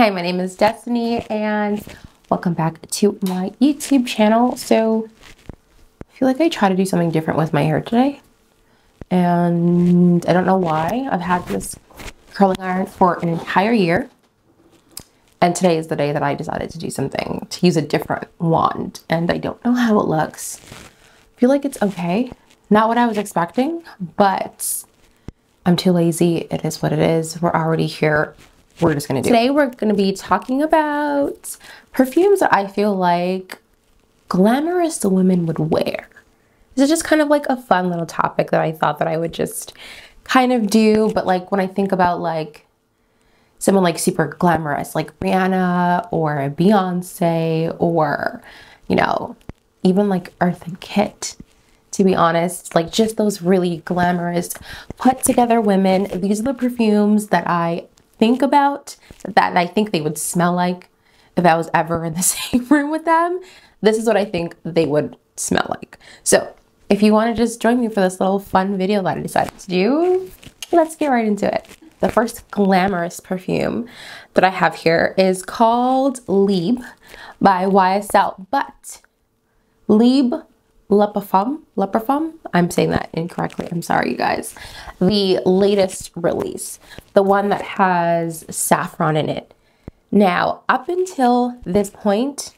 Hi, my name is Destiny and welcome back to my YouTube channel. So I feel like I try to do something different with my hair today. And I don't know why. I've had this curling iron for an entire year. And today is the day that I decided to do something, to use a different wand. And I don't know how it looks. I feel like it's okay. Not what I was expecting, but I'm too lazy. It is what it is. We're already here we're just gonna do. Today we're gonna be talking about perfumes that I feel like glamorous women would wear. This is just kind of like a fun little topic that I thought that I would just kind of do. But like when I think about like someone like super glamorous, like Rihanna or Beyonce or, you know, even like Eartha Kitt, to be honest, like just those really glamorous, put together women. These are the perfumes that I think about that I think they would smell like if I was ever in the same room with them. This is what I think they would smell like. So if you want to just join me for this little fun video that I decided to do, let's get right into it. The first glamorous perfume that I have here is called Libre by YSL, but Libre Le Parfum, I'm saying that incorrectly, I'm sorry you guys. The latest release, the one that has saffron in it. Now, up until this point,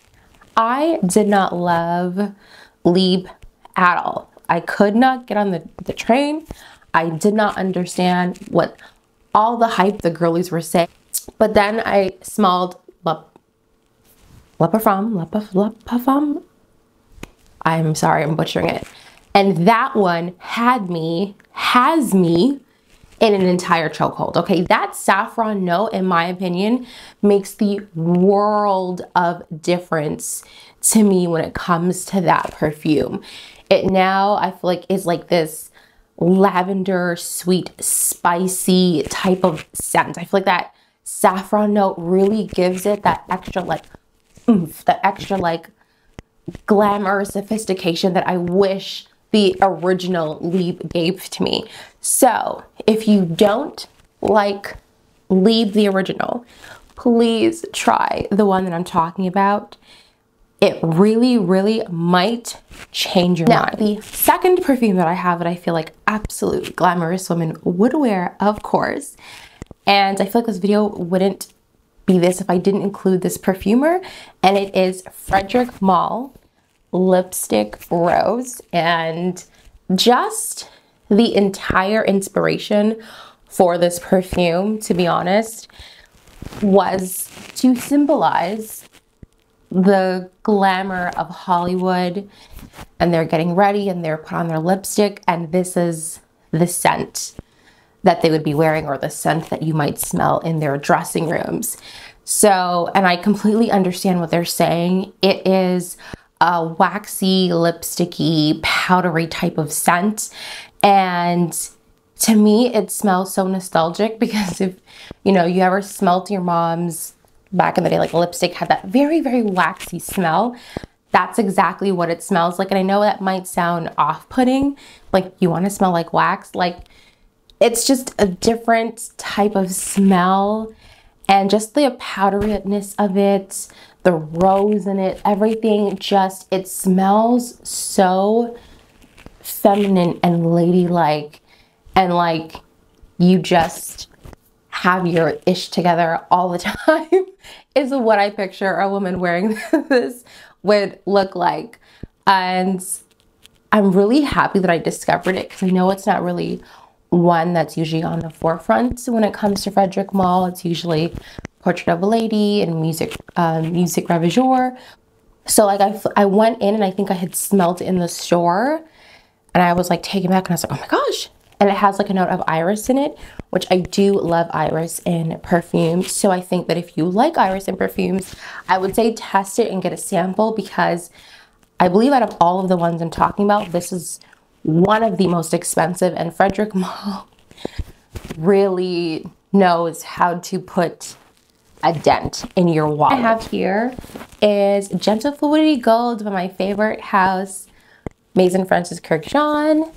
I did not love Libre at all. I could not get on the, the train. I did not understand what all the hype the girlies were saying. But then I smelled Le, Le Parfum, Le, Le Parfum, I'm sorry, I'm butchering it. And that one had me, has me in an entire chokehold. Okay, that saffron note, in my opinion, makes the world of difference to me when it comes to that perfume. It now, I feel like, is like this lavender, sweet, spicy type of scent. I feel like that saffron note really gives it that extra like oomph, that extra like glamour, sophistication that I wish the original Libre gave to me. So if you don't like Libre the original, please try the one that I'm talking about. It really, really might change your now, mind. The second perfume that I have that I feel like absolute glamorous women would wear, of course, and I feel like this video wouldn't be this if I didn't include this perfumer, and it is Frédéric Malle Lipstick Rose. And just the entire inspiration for this perfume, to be honest, was to symbolize the glamour of Hollywood and they're getting ready and they're put on their lipstick and this is the scent that they would be wearing or the scent that you might smell in their dressing rooms. So, and I completely understand what they're saying. It is a waxy, lipsticky, powdery type of scent. And to me, it smells so nostalgic because if, you know, you ever smelt your mom's back in the day, like lipstick had that very, very waxy smell. That's exactly what it smells like. And I know that might sound off-putting, like you want to smell like wax. Like it's just a different type of smell and just the powderiness of it, the rose in it, everything just, it smells so feminine and ladylike and like you just have your ish together all the time is what I picture a woman wearing this would look like. And I'm really happy that I discovered it because I know it's not really one that's usually on the forefront when it comes to Frédéric Malle. It's usually Portrait of a Lady and Music um, Music Ravageuse. So like I, I went in and I think I had smelled in the store and I was like taken back and I was like, oh my gosh. And it has like a note of iris in it, which I do love iris in perfume. So I think that if you like iris in perfumes, I would say test it and get a sample because I believe out of all of the ones I'm talking about, this is one of the most expensive and Frédéric Malle really knows how to put a dent in your wallet. I have here is Gentle Fluidity Gold by my favorite house, Maison Francis Kurkdjian.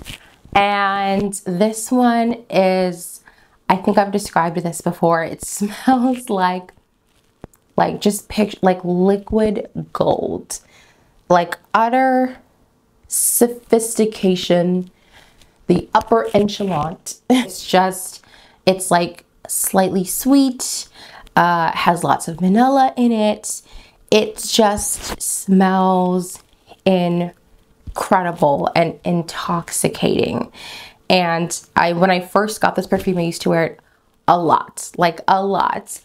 And this one is, I think I've described this before. It smells like Like just picture like liquid gold. Like utter sophistication, the upper echelon. It's just, it's like slightly sweet, uh, has lots of vanilla in it. It just smells incredible and intoxicating. And I, when I first got this perfume, I used to wear it a lot, like a lot.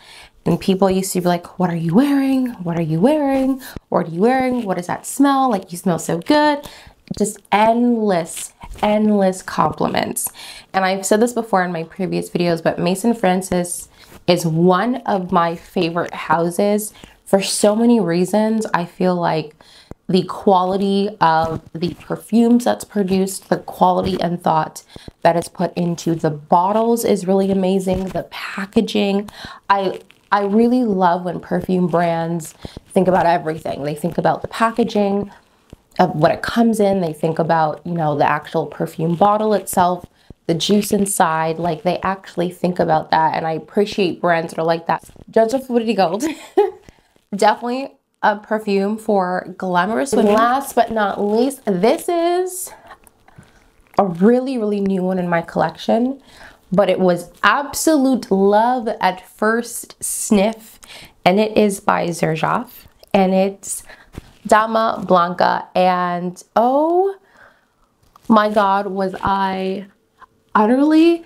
And people used to be like, what are you wearing? What are you wearing? What are you wearing? What does that smell? Like you smell so good. Just endless, endless compliments. And I've said this before in my previous videos, but Maison Francis is one of my favorite houses for so many reasons. I feel like the quality of the perfumes that's produced, the quality and thought that is put into the bottles is really amazing. The packaging, I I really love when perfume brands think about everything. They think about the packaging what it comes in. They think about, you know, the actual perfume bottle itself, the juice inside. Like they actually think about that. And I appreciate brands that are like that. Gentle Fluidity Gold. Definitely a perfume for glamorous women. Last but not least, this is a really, really new one in my collection but it was absolute love at first sniff and it is by Xerjoff and it's Dama Bianca and oh my god was I utterly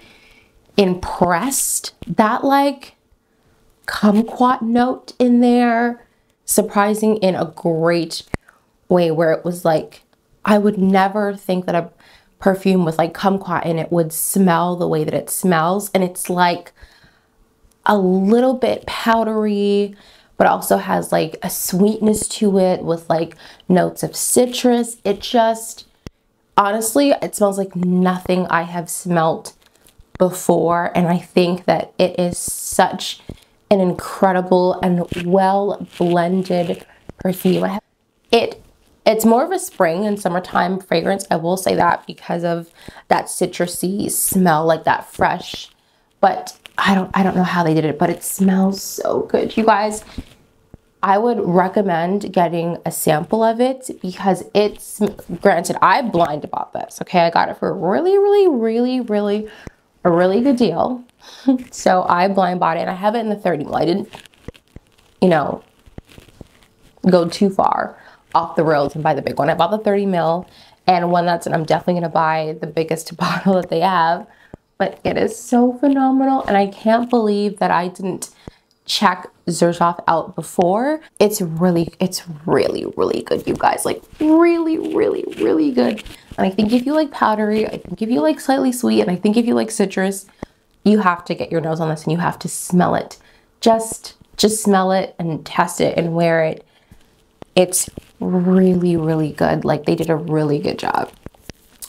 impressed that like kumquat note in there surprising in a great way where it was like I would never think that a perfume with like kumquat in it would smell the way that it smells. And it's like a little bit powdery, but also has like a sweetness to it with like notes of citrus. It just, honestly, it smells like nothing I have smelt before. And I think that it is such an incredible and well blended perfume. It it's more of a spring and summertime fragrance. I will say that because of that citrusy smell, like that fresh. But I don't I don't know how they did it, but it smells so good. You guys, I would recommend getting a sample of it because it's granted I blind bought this. Okay, I got it for a really, really, really, really a really good deal. so I blind bought it and I have it in the 30 mil. I didn't, you know, go too far off the rails and buy the big one. I bought the 30 mil and one that's, and I'm definitely gonna buy the biggest bottle that they have, but it is so phenomenal. And I can't believe that I didn't check Xerjoff out before. It's really, it's really, really good, you guys. Like really, really, really good. And I think if you like powdery, I think if you like slightly sweet, and I think if you like citrus, you have to get your nose on this and you have to smell it. Just, just smell it and test it and wear it it's really, really good. Like they did a really good job.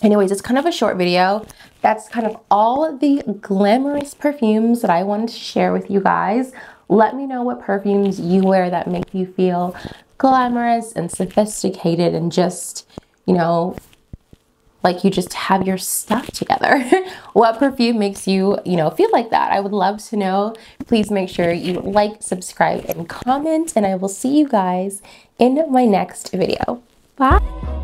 Anyways, it's kind of a short video. That's kind of all the glamorous perfumes that I wanted to share with you guys. Let me know what perfumes you wear that make you feel glamorous and sophisticated and just, you know, like you just have your stuff together. what perfume makes you, you know, feel like that? I would love to know. Please make sure you like, subscribe, and comment, and I will see you guys in my next video. Bye!